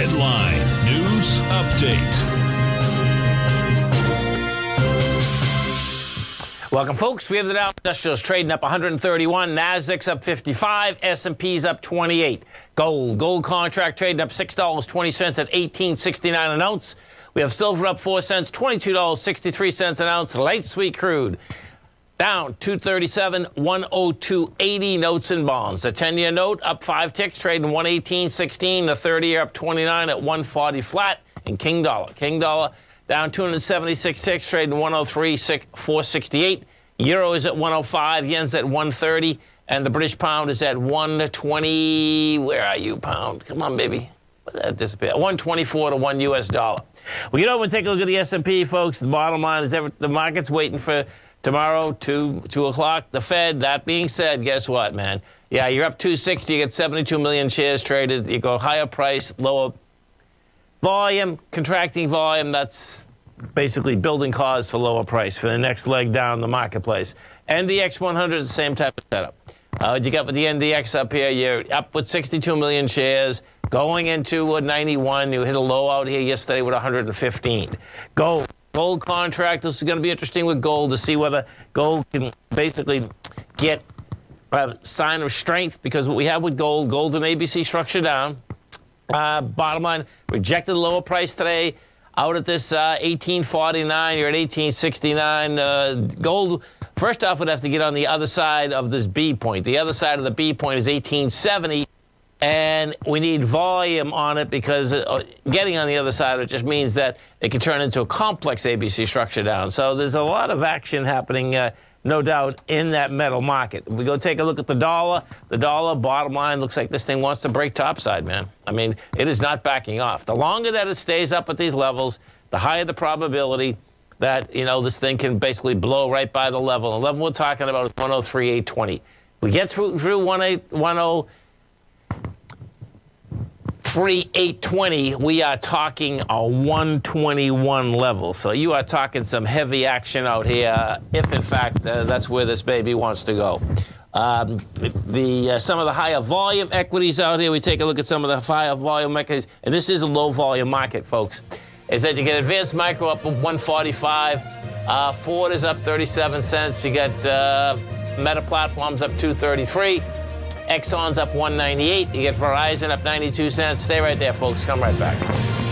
Headline News Update. Welcome, folks. We have the Dow Industrials trading up 131, Nasdaq's up 55, S&P's up 28. Gold, gold contract trading up six dollars twenty cents at 18.69 an ounce. We have silver up four cents, twenty-two dollars sixty-three cents an ounce. Light sweet crude down 237, 102.80 notes and bonds. The 10-year note up five ticks, trading 118.16. The 30-year up 29 at 140 flat. And King Dollar, King Dollar down 276 ticks, trading 103, 468. Euro is at 105, yen's at 130, and the British pound is at 120. Where are you, pound? Come on, baby. That disappeared. 124 to one U.S. dollar. Well, you know, when take a look at the S&P, folks, the bottom line is every, the market's waiting for tomorrow, 2, 2 o'clock, the Fed. That being said, guess what, man? Yeah, you're up 260, you get 72 million shares traded. You go higher price, lower volume, contracting volume. That's basically building cause for lower price for the next leg down the marketplace. NDX 100 is the same type of setup. Uh, you got with the NDX up here, you're up with 62 million shares. Going into 91, you hit a low out here yesterday with 115. Gold. Gold contract. This is going to be interesting with gold to see whether gold can basically get a sign of strength because what we have with gold, gold's an ABC structure down. Uh, bottom line, rejected lower price today. Out at this uh, 1849, you're at 1869. Uh, gold, first off, would have to get on the other side of this B point. The other side of the B point is 1870 and we need volume on it because uh, getting on the other side of it just means that it can turn into a complex ABC structure down. So there's a lot of action happening, uh, no doubt, in that metal market. If we go take a look at the dollar, the dollar bottom line looks like this thing wants to break topside, man. I mean, it is not backing off. The longer that it stays up at these levels, the higher the probability that, you know, this thing can basically blow right by the level. The level we're talking about is 103.820. We get through, through 18, 10 free 820, we are talking a 121 level. So you are talking some heavy action out here, if in fact uh, that's where this baby wants to go. Um, the uh, some of the higher volume equities out here. We take a look at some of the higher volume equities, and this is a low volume market, folks. Is that you get Advanced Micro up 145, uh, Ford is up 37 cents. You got uh, Meta Platforms up 233. Exxon's up 198. You get Verizon up 92 cents. Stay right there, folks. Come right back.